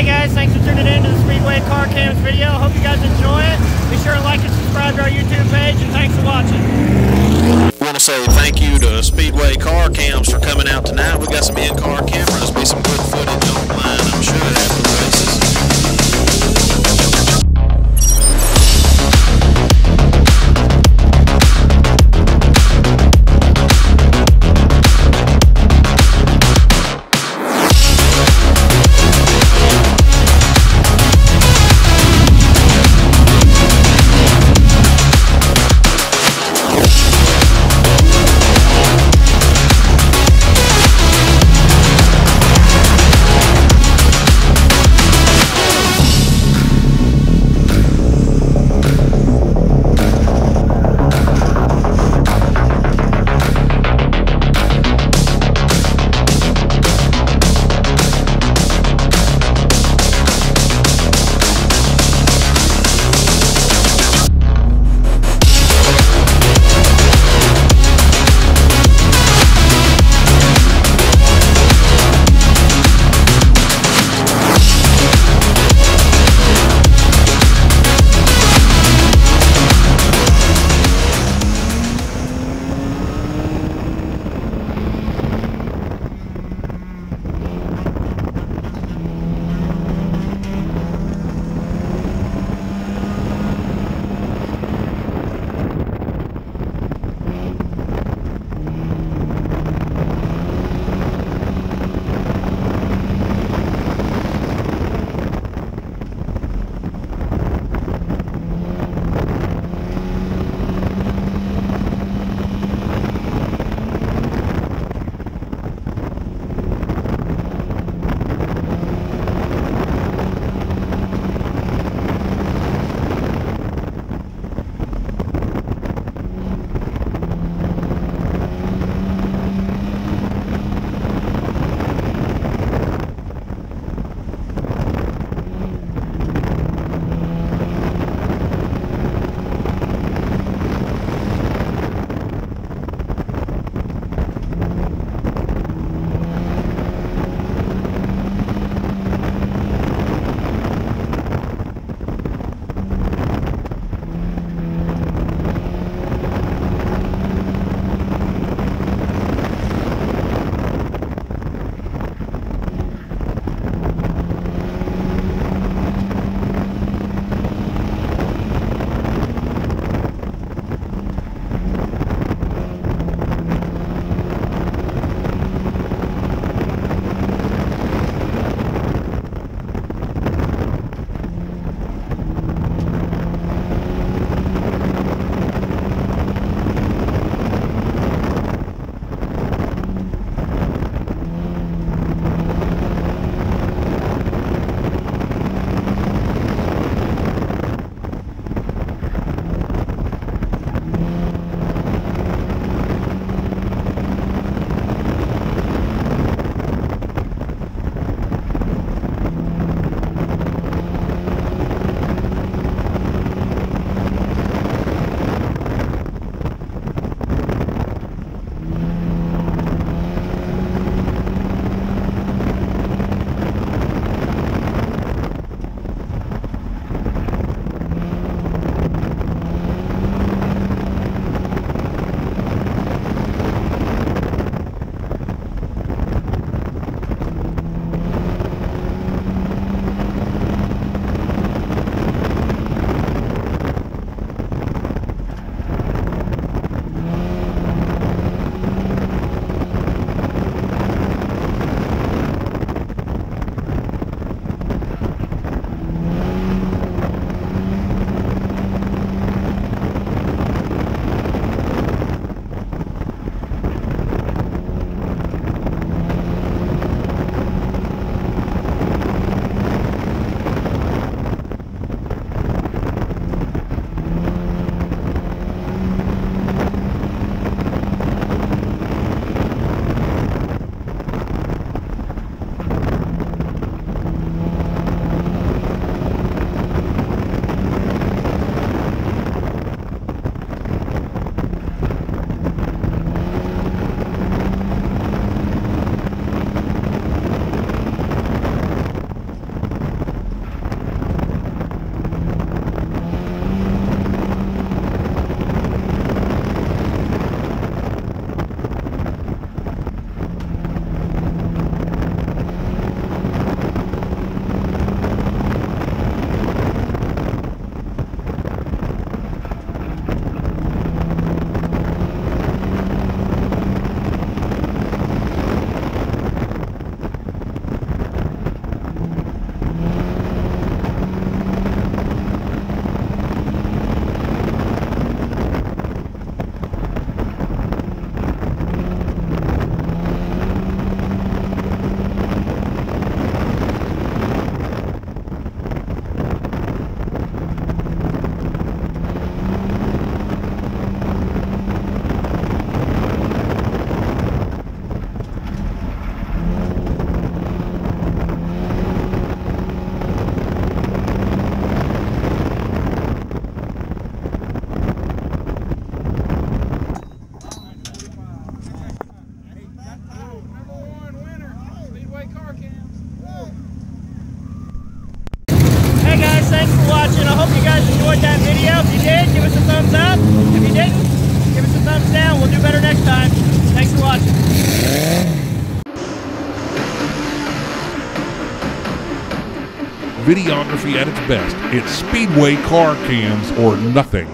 Hey guys, thanks for tuning in to the Speedway Car Cams video. Hope you guys enjoy it. Be sure to like and subscribe to our YouTube page, and thanks for watching. We want to say thank you to Speedway Car Cams for coming out tonight. We got some thanks for watching. I hope you guys enjoyed that video. If you did, give us a thumbs up. If you didn't, give us a thumbs down. We'll do better next time. Thanks for watching. videography at its best. It's speedway car cams or nothing.